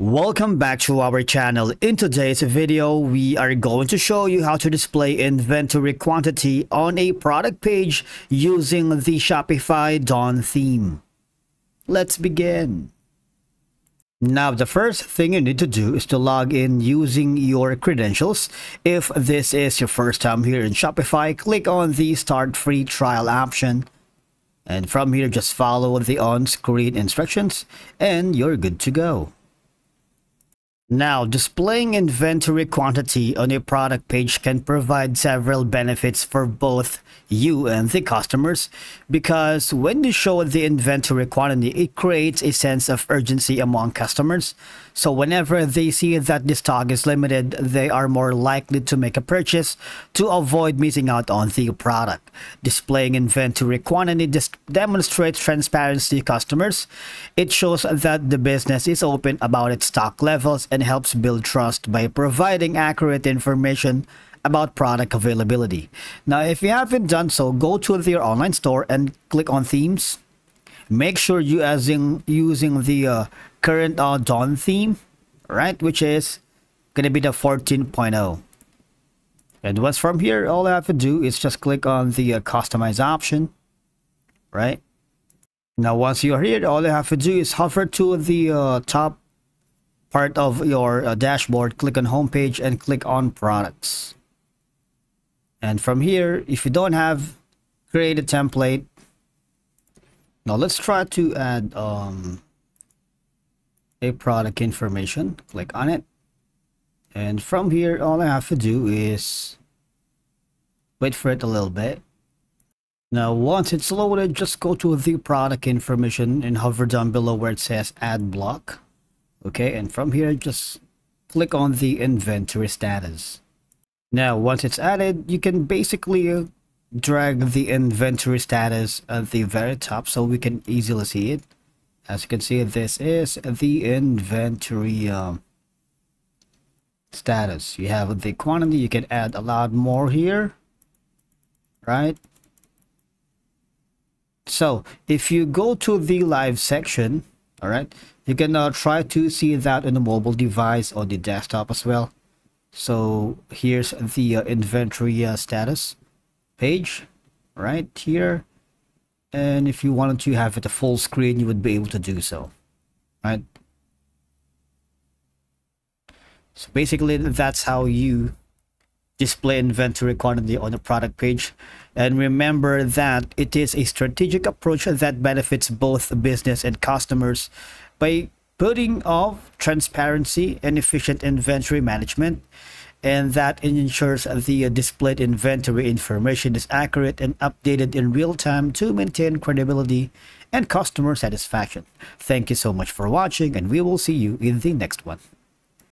Welcome back to our channel. In today's video, we are going to show you how to display inventory quantity on a product page using the Shopify Dawn theme. Let's begin. Now, the first thing you need to do is to log in using your credentials. If this is your first time here in Shopify, click on the Start Free Trial option. And from here, just follow the on-screen instructions and you're good to go. Now, displaying inventory quantity on a product page can provide several benefits for both you and the customers because when you show the inventory quantity, it creates a sense of urgency among customers. So whenever they see that the stock is limited, they are more likely to make a purchase to avoid missing out on the product. Displaying inventory quantity demonstrates transparency to customers. It shows that the business is open about its stock levels and helps build trust by providing accurate information about product availability. Now, if you haven't done so, go to your online store and click on themes. Make sure you using using the uh, current uh, Dawn theme, right? Which is gonna be the 14.0. And once from here, all I have to do is just click on the uh, customize option, right? Now, once you're here, all you have to do is hover to the uh, top part of your uh, dashboard, click on homepage and click on products. And from here, if you don't have, create a template. Now let's try to add um, a product information. Click on it. And from here, all I have to do is wait for it a little bit. Now, once it's loaded, just go to the product information and hover down below where it says add block okay and from here just click on the inventory status. Now once it's added you can basically drag the inventory status at the very top so we can easily see it. As you can see this is the inventory um, status. You have the quantity. You can add a lot more here right? So if you go to the live section all right? You can uh, try to see that on the mobile device or the desktop as well. So here's the uh, inventory uh, status page. Right here. And if you wanted to have it a full screen you would be able to do so. Right? So basically that's how you display inventory quantity on the product page and remember that it is a strategic approach that benefits both business and customers by putting off transparency and efficient inventory management and that ensures the displayed inventory information is accurate and updated in real time to maintain credibility and customer satisfaction. Thank you so much for watching and we will see you in the next one.